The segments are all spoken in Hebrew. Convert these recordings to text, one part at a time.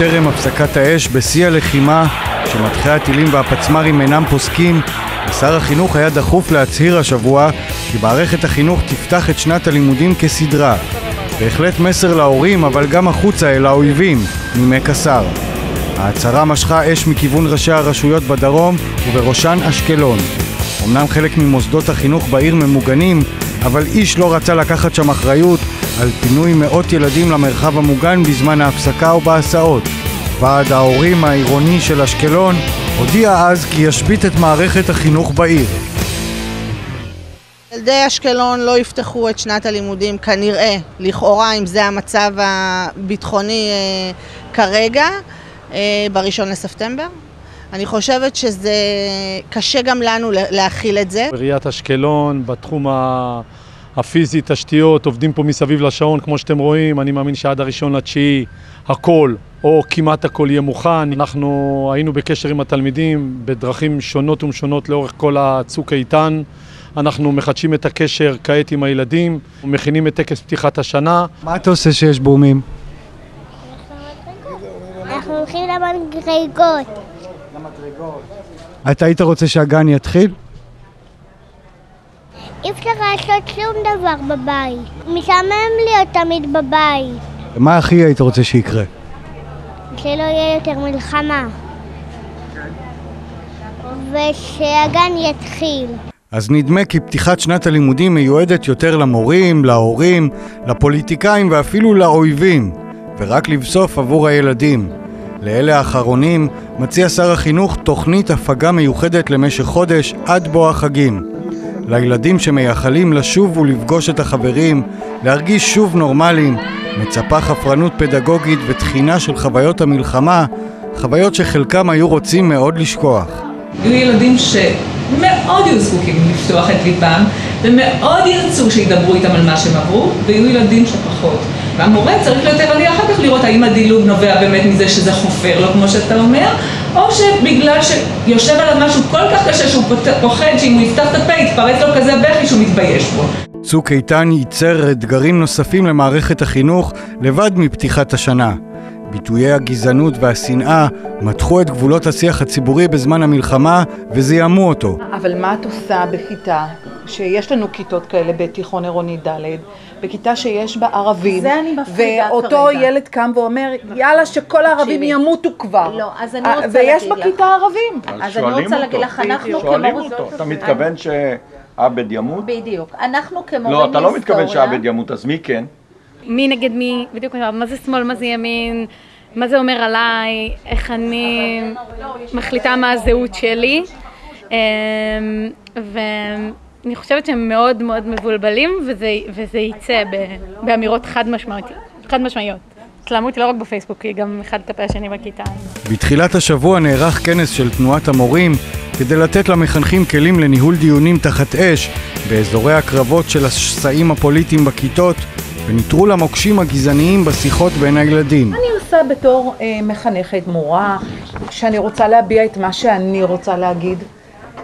טרם הפסקת האש, בשיא הלחימה, כשמטחי הטילים והפצמ"רים אינם פוסקים, לשר החינוך היה דחוף להצהיר השבוע כי מערכת החינוך תפתח את שנת הלימודים כסדרה. בהחלט מסר להורים, אבל גם החוצה אל האויבים, נימק השר. ההצהרה משכה אש מכיוון ראשי הרשויות בדרום ובראשן אשקלון. אמנם חלק ממוסדות החינוך בעיר ממוגנים, אבל איש לא רצה לקחת שם אחריות על פינוי מאות ילדים למרחב המוגן בזמן ההפסקה או בהסעות. ועד ההורים העירוני של אשקלון הודיע אז כי ישבית את מערכת החינוך בעיר. ילדי אשקלון לא יפתחו את שנת הלימודים כנראה, לכאורה, אם זה המצב הביטחוני אה, כרגע, אה, בראשון לספטמבר. אני חושבת שזה קשה גם לנו להכיל את זה. עיריית אשקלון, בתחום הפיזי, תשתיות, עובדים פה מסביב לשעון, כמו שאתם רואים, אני מאמין שעד הראשון לתשיעי הכל, או כמעט הכל יהיה מוכן. אנחנו היינו בקשר עם התלמידים בדרכים שונות ומשונות לאורך כל הצוק איתן. אנחנו מחדשים את הקשר כעת עם הילדים, מכינים את טקס פתיחת השנה. מה אתה עושה שיש בומים? אנחנו הולכים למדרגות. למדרגות. אתה היית רוצה שהגן יתחיל? אי אפשר לעשות שום דבר בבית. משעמם להיות תמיד בבית. מה הכי היית רוצה שיקרה? שלא יהיה יותר מלחמה. ושהגן יתחיל. אז נדמה כי פתיחת שנת הלימודים מיועדת יותר למורים, להורים, לפוליטיקאים ואפילו לאויבים, ורק לבסוף עבור הילדים. לאלה האחרונים מציע שר החינוך תוכנית הפגה מיוחדת למשך חודש עד בוא החגים. לילדים שמייחלים לשוב ולפגוש את החברים, להרגיש שוב נורמליים, מצפה חפרנות פדגוגית ותחינה של חוויות המלחמה, חוויות שחלקם היו רוצים מאוד לשכוח. יהיו ילדים שמאוד יהיו זקוקים לפתוח את ליבם ומאוד ירצו שידברו איתם על מה שהם עברו, ויהיו ילדים שפחות. והמורה צריך יותר עלי אחר כך לראות האם הדילוג נובע באמת מזה שזה חופר לו כמו שאתה אומר, או שבגלל שיושב עליו משהו כל כך קשה שהוא פוחד שאם הוא יפתח את הפה יתפרץ לו כזה בכי שהוא מתבייש בו. צוק איתן ייצר אתגרים נוספים למערכת החינוך לבד מפתיחת השנה. ביטויי הגזענות והשנאה מתחו את גבולות השיח הציבורי בזמן המלחמה וזיהמו אותו. אבל מה את עושה בכיתה שיש לנו כיתות כאלה בתיכון עירוני ד', בכיתה שיש בה ערבים, זה אני ואותו כרגע. ילד קם ואומר יאללה שכל הערבים תקשיבי. ימותו כבר. לא, אז אני אה, רוצה ויש להגיד לך. בכיתה ערבים. אז אני רוצה להגיד לך, אנחנו שואלים. אותו, אתה מתכוון שעבד ימות? בדיוק. אנחנו כמורים לא, אתה לא מתכוון להיסטוריה- שעבד ימות, אז מי כן? מי נגד מי, בדיוק מה זה שמאל, מה זה ימין, מה זה אומר עליי, איך אני מחליטה מה הזהות שלי. אמ, ואני חושבת שהם מאוד מאוד מבולבלים, וזה, יצא באמירות חד משמעיות. חד משמעיות. התלהמות היא לא רק בפייסבוק, היא גם אחד כלפי השני בכיתה. בתחילת השבוע נערך כנס של תנועת המורים כדי לתת למחנכים כלים לניהול דיונים תחת אש באזורי הקרבות של השסעים הפוליטיים בכיתות ונטרול המוקשים הגזעניים בשיחות בין הילדים. אני עושה בתור אה, מחנכת מורה, שאני רוצה להביע את מה שאני רוצה להגיד,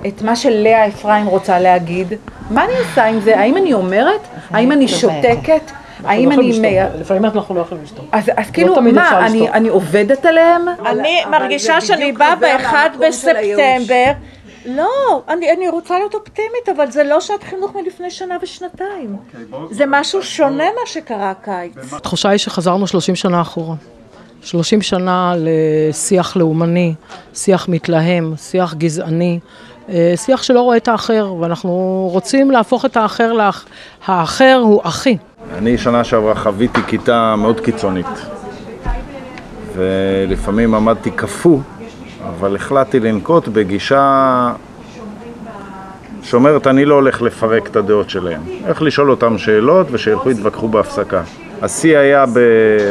את מה שלאה אפרים רוצה להגיד. מה אני עושה עם זה? האם אני אומרת? האם אני שותקת? האם אני... מ- לפעמים אנחנו לא יכולים לשתוק. אז, אז כאילו, מה, אני. אני עובדת עליהם? אני מרגישה שאני באה באחד. בספטמבר. לא, אני, אני רוצה להיות אופטימית, אבל זה לא שעת חינוך מלפני שנה ושנתיים. זה משהו שונה מה שקרה הקיץ. התחושה היא שחזרנו 30 שנה אחורה. 30 שנה לשיח לאומני, שיח מתלהם, שיח גזעני, אה, שיח שלא רואה את האחר, ואנחנו רוצים להפוך את האחר לאח... האחר הוא אחי. אני שנה שעברה חוויתי כיתה מאוד קיצונית ולפעמים עמדתי קפוא, אבל החלטתי לנקוט בגישה שאומרת אני לא הולך לפרק את הדעות שלהם. איך לשאול אותם שאלות ושילכו יתווכחו בהפסקה. השיא היה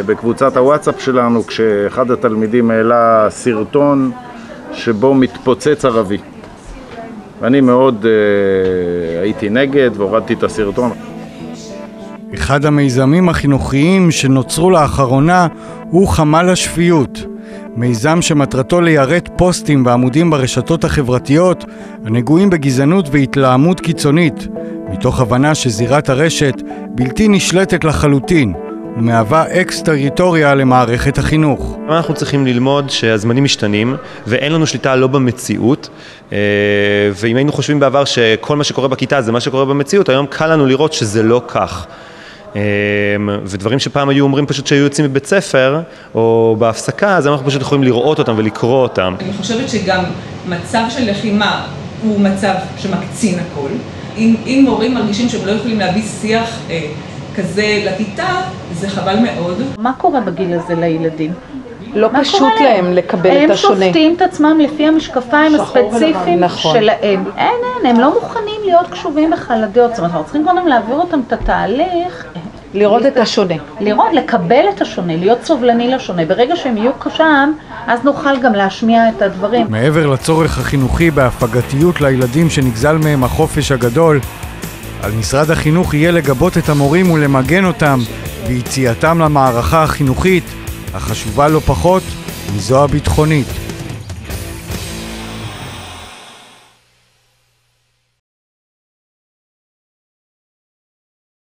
בקבוצת הוואטסאפ שלנו כשאחד התלמידים העלה סרטון שבו מתפוצץ ערבי. ואני מאוד אה, הייתי נגד והורדתי את הסרטון. אחד המיזמים החינוכיים שנוצרו לאחרונה הוא חמ"ל השפיות. מיזם שמטרתו ליירט פוסטים ועמודים ברשתות החברתיות הנגועים בגזענות והתלהמות קיצונית, מתוך הבנה שזירת הרשת בלתי נשלטת לחלוטין, ומהווה אקס-טריטוריה למערכת החינוך. אנחנו צריכים ללמוד שהזמנים משתנים ואין לנו שליטה לא במציאות אה, ואם היינו חושבים בעבר שכל מה שקורה בכיתה זה מה שקורה במציאות, היום קל לנו לראות שזה לא כך. אה, ודברים שפעם היו אומרים פשוט שהיו יוצאים מבית ספר או בהפסקה, אז אנחנו פשוט יכולים לראות אותם ולקרוא אותם. אני חושבת שגם מצב של לחימה הוא מצב שמקצין הכל. אם, אם מורים מרגישים שהם לא יכולים להביא שיח אה, כזה לכיתה, זה חבל מאוד. מה קורה בגיל הזה לילדים? לא פשוט להם לקבל את השונה. הם שופטים את עצמם לפי המשקפיים הספציפיים נכון. שלהם. אין, אין, הם לא מוכנים להיות קשובים בכלל לדעות. זאת אומרת, אנחנו צריכים קודם להעביר אותם את התהליך. לראות את השונה. לראות, לקבל את השונה, להיות סובלני לשונה. ברגע שהם יהיו שם, אז נוכל גם להשמיע את הדברים. מעבר לצורך החינוכי בהפגתיות לילדים שנגזל מהם החופש הגדול, על משרד החינוך יהיה לגבות את המורים ולמגן אותם ביציאתם למערכה החינוכית, החשובה לא פחות מזו הביטחונית.